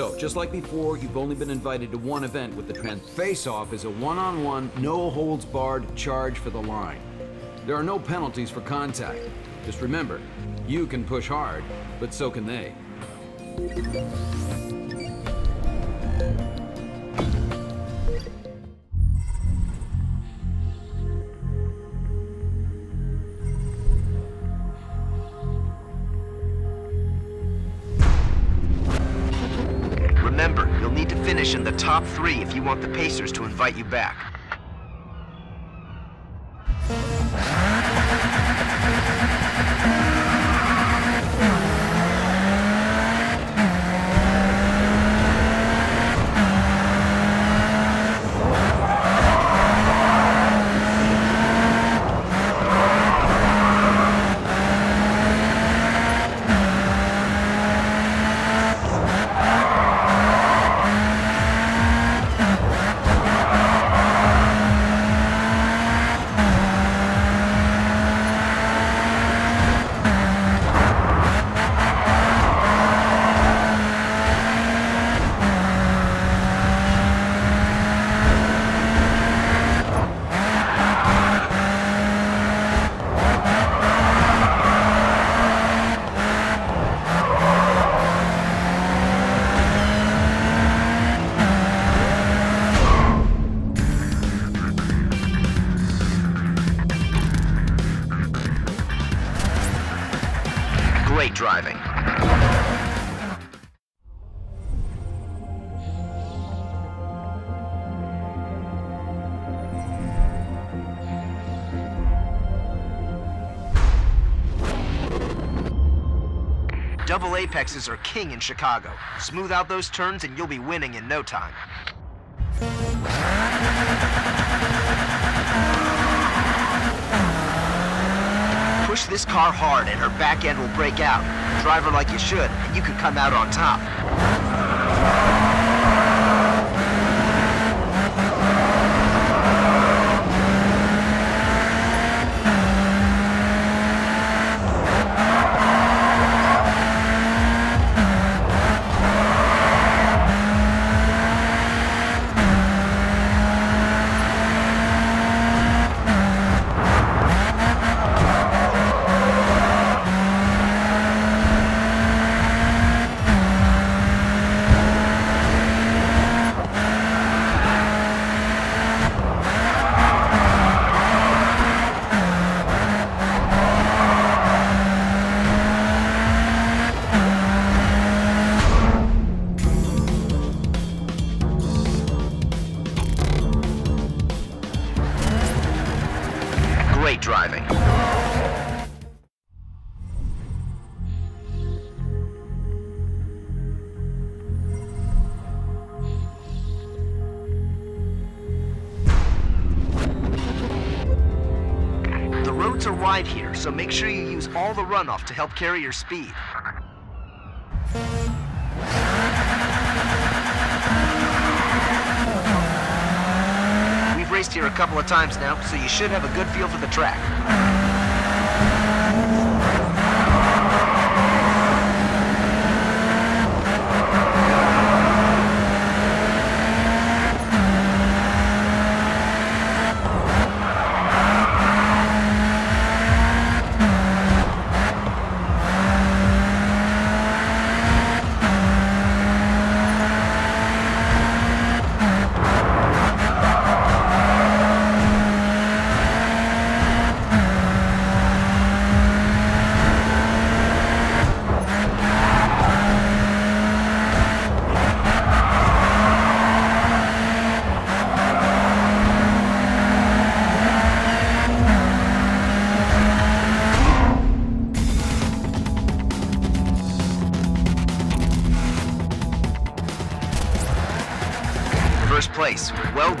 So, just like before, you've only been invited to one event with the trans. Face Off is a one on one, no holds barred charge for the line. There are no penalties for contact. Just remember, you can push hard, but so can they. You want the Pacers to invite you back. Great driving. Double apexes are king in Chicago. Smooth out those turns and you'll be winning in no time. This car hard and her back end will break out. Drive her like you should, and you could come out on top. Roads are wide here, so make sure you use all the runoff to help carry your speed. We've raced here a couple of times now, so you should have a good feel for the track.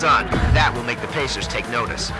Done. That will make the Pacers take notice.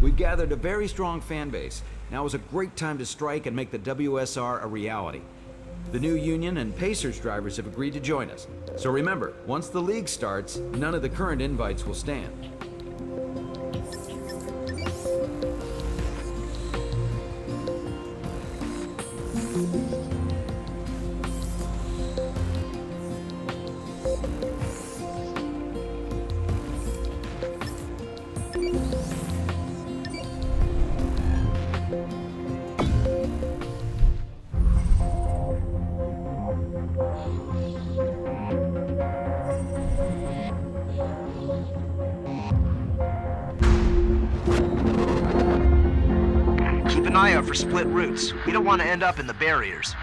We've gathered a very strong fan base. Now is a great time to strike and make the WSR a reality. The new union and Pacers drivers have agreed to join us. So remember, once the league starts, none of the current invites will stand. Want to end up in the barriers.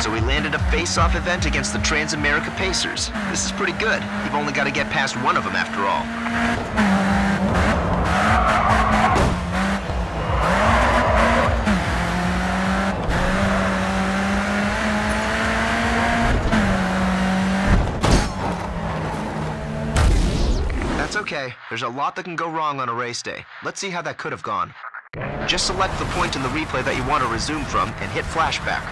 So we landed a face-off event against the Transamerica Pacers. This is pretty good. You've only got to get past one of them after all. Okay. There's a lot that can go wrong on a race day. Let's see how that could have gone. Just select the point in the replay that you want to resume from and hit flashback.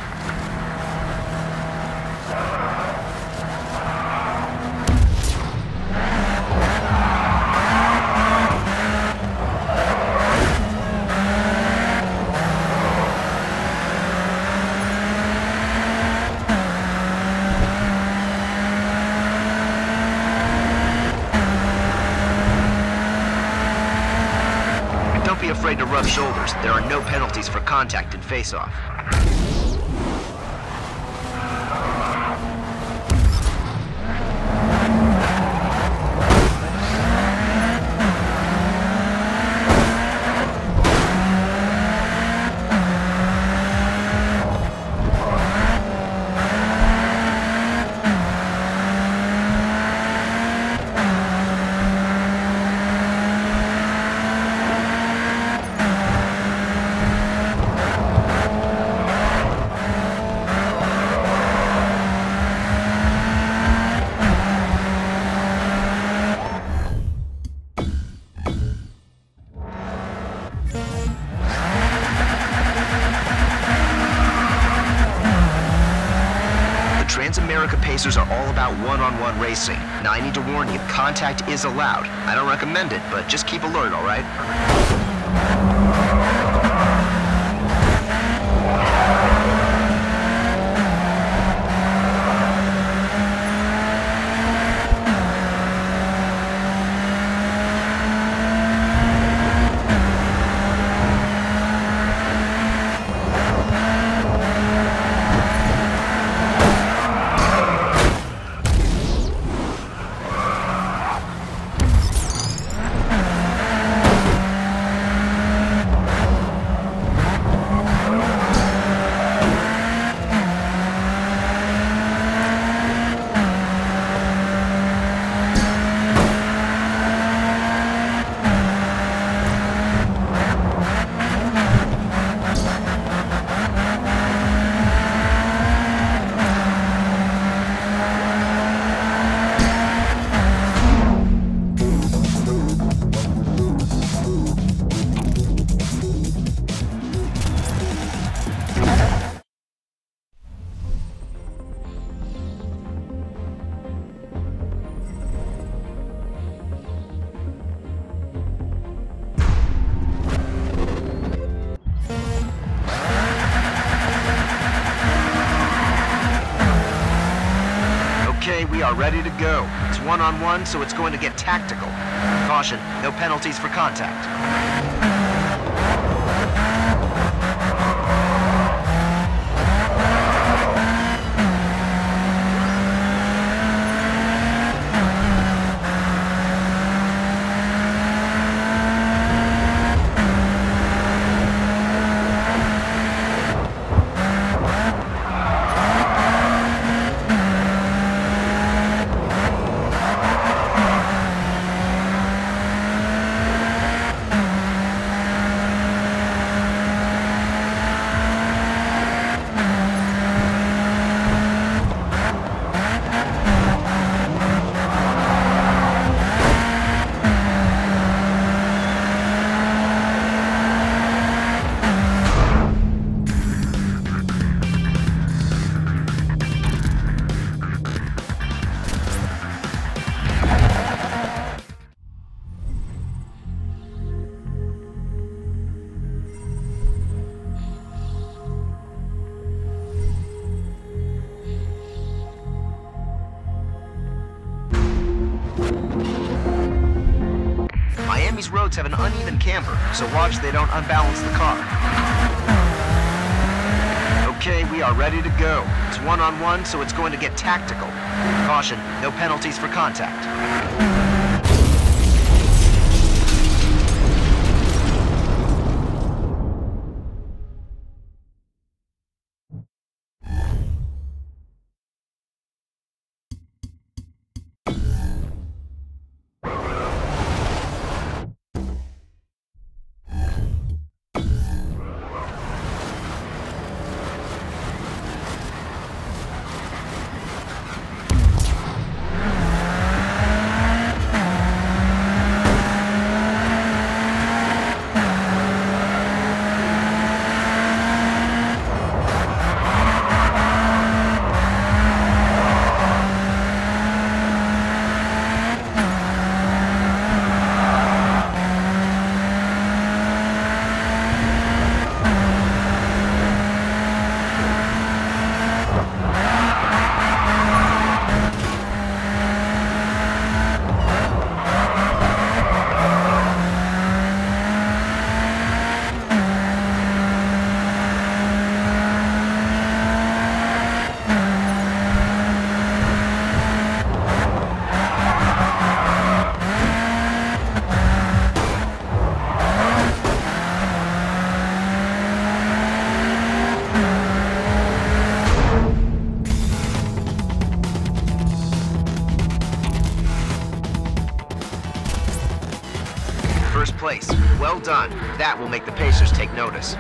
Don't be afraid to rub shoulders. There are no penalties for contact in face-off. Pacers are all about one-on-one racing. Now I need to warn you, contact is allowed. I don't recommend it, but just keep alert, all right? Okay, we are ready to go. It's one-on-one, so it's going to get tactical. Caution, no penalties for contact. Roads have an uneven camber, so watch they don't unbalance the car. Okay, we are ready to go. It's one-on-one, -on -one, so it's going to get tactical. Caution, no penalties for contact. Make the Pacers take notice.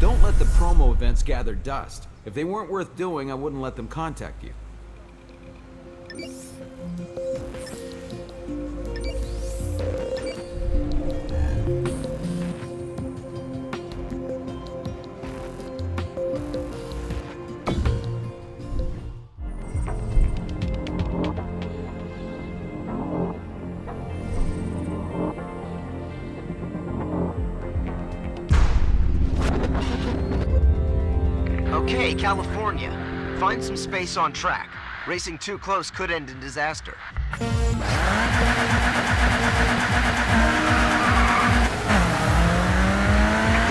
Don't let the promo events gather dust. If they weren't worth doing, I wouldn't let them contact you. California. Find some space on track. Racing too close could end in disaster. The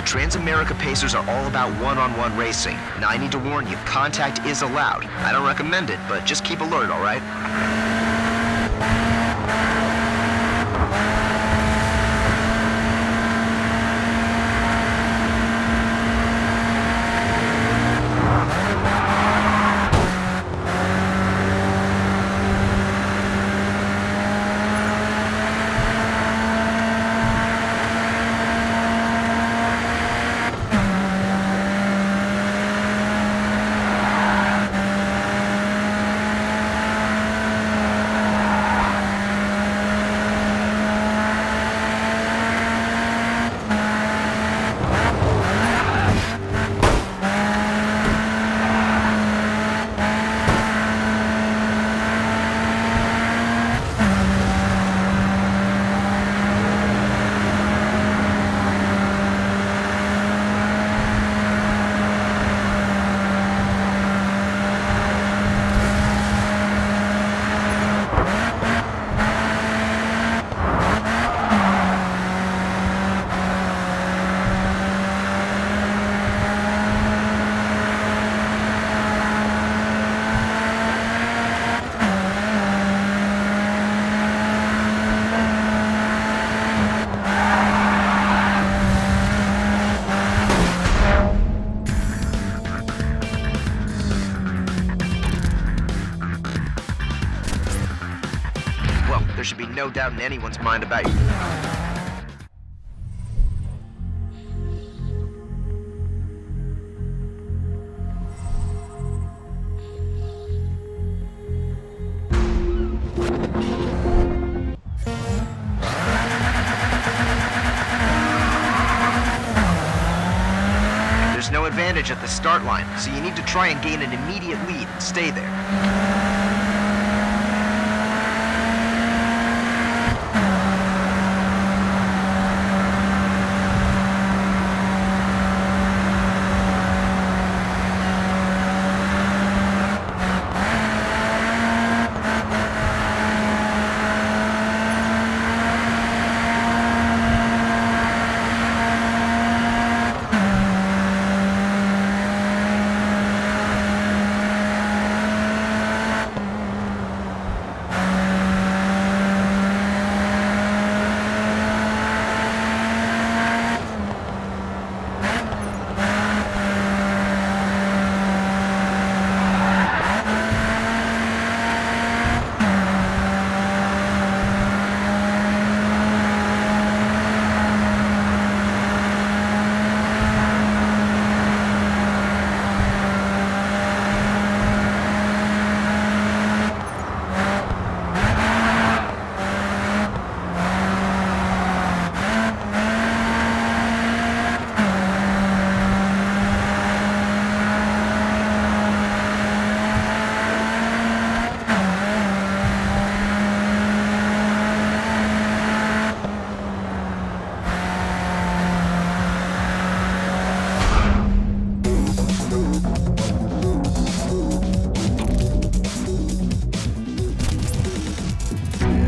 Transamerica Pacers are all about one-on-one -on -one racing. Now, I need to warn you, contact is allowed. I don't recommend it, but just keep alert, all right? There should be no doubt in anyone's mind about you. There's no advantage at the start line, so you need to try and gain an immediate lead and stay there.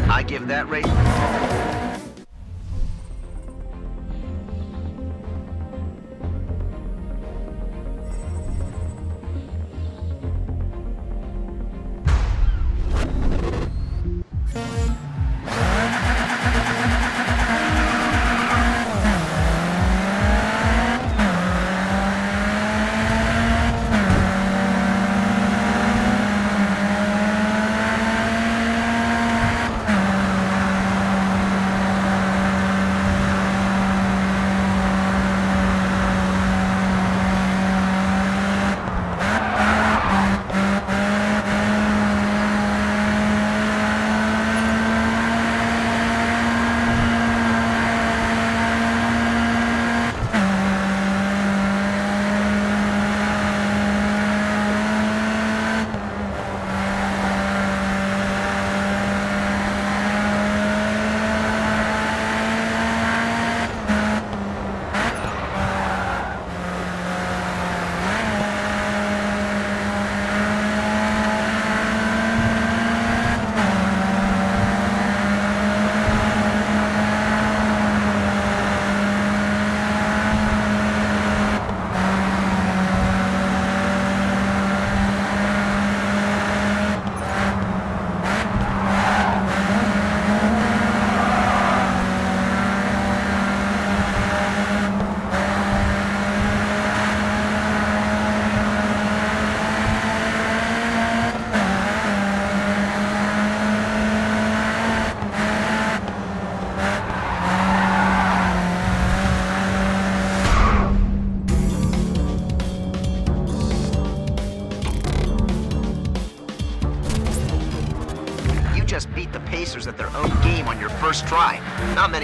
I give that race...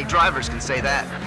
many drivers can say that.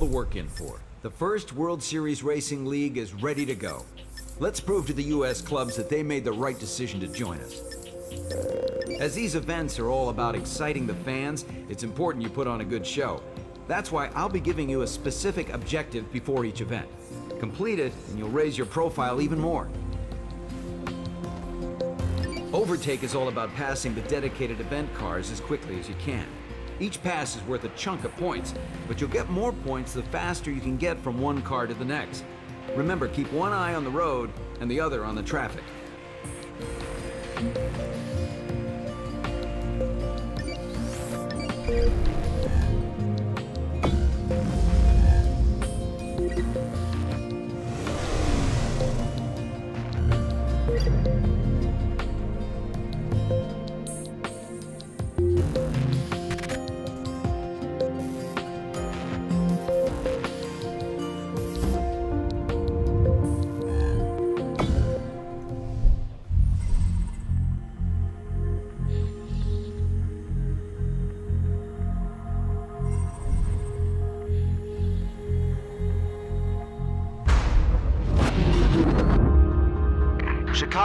The work in for. The first World Series Racing League is ready to go. Let's prove to the U.S. clubs that they made the right decision to join us. As these events are all about exciting the fans, it's important you put on a good show. That's why I'll be giving you a specific objective before each event. Complete it, and you'll raise your profile even more. Overtake is all about passing the dedicated event cars as quickly as you can. Each pass is worth a chunk of points, but you'll get more points the faster you can get from one car to the next. Remember, keep one eye on the road and the other on the traffic.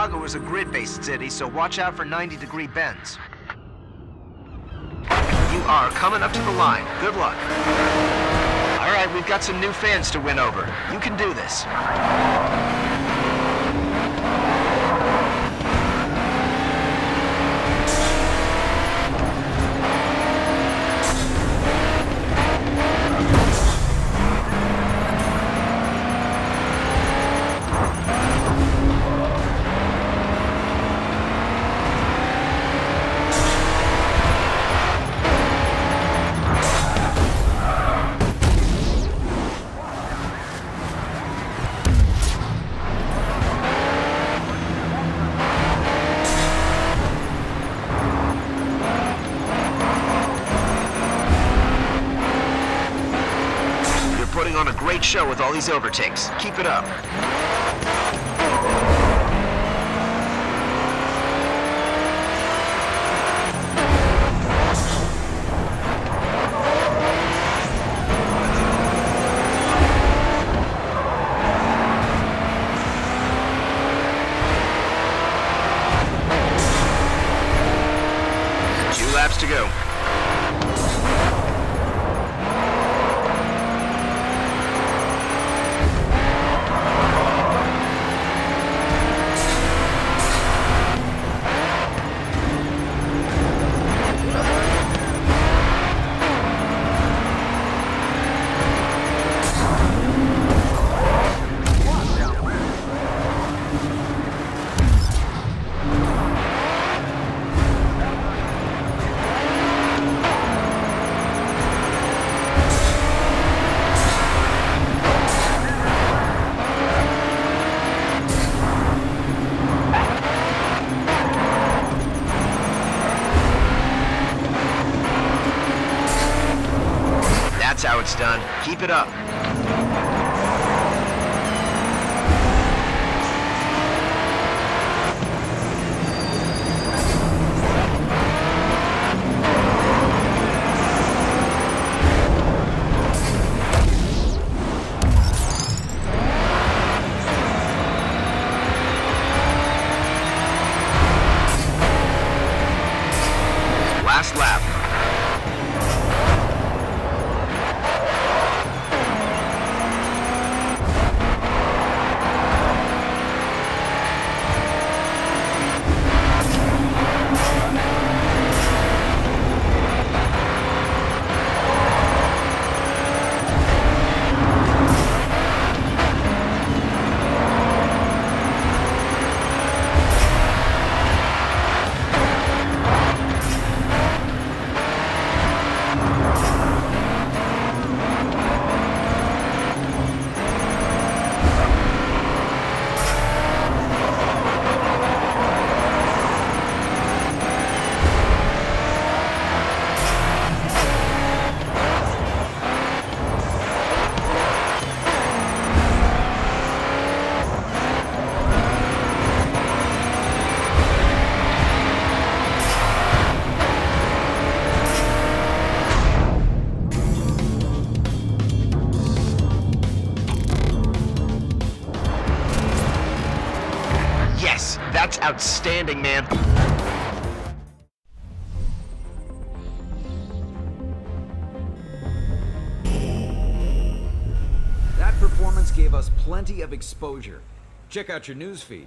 Chicago is a grid-based city, so watch out for 90-degree bends. You are coming up to the line. Good luck. All right, we've got some new fans to win over. You can do this. With all these overtakes. Keep it up. It up. Outstanding, man. That performance gave us plenty of exposure. Check out your newsfeed.